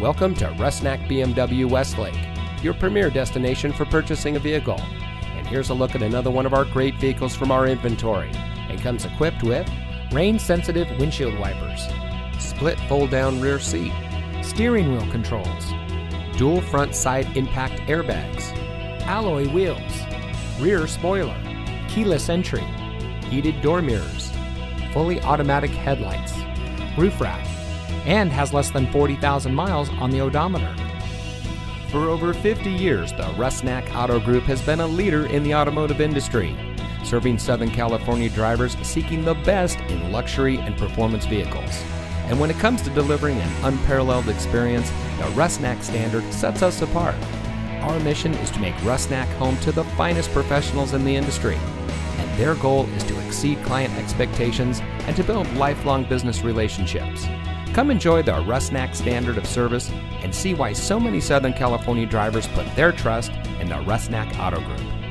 Welcome to Rusnak BMW Westlake, your premier destination for purchasing a vehicle. And here's a look at another one of our great vehicles from our inventory. And comes equipped with rain sensitive windshield wipers, split fold down rear seat, steering wheel controls, dual front side impact airbags, alloy wheels, rear spoiler, keyless entry, heated door mirrors, fully automatic headlights, roof rack, and has less than 40,000 miles on the odometer. For over 50 years, the Rusnak Auto Group has been a leader in the automotive industry, serving Southern California drivers seeking the best in luxury and performance vehicles. And when it comes to delivering an unparalleled experience, the Rusnak standard sets us apart. Our mission is to make Rusnak home to the finest professionals in the industry, and their goal is to exceed client expectations and to build lifelong business relationships. Come enjoy the Rusnak standard of service and see why so many Southern California drivers put their trust in the Rusnak Auto Group.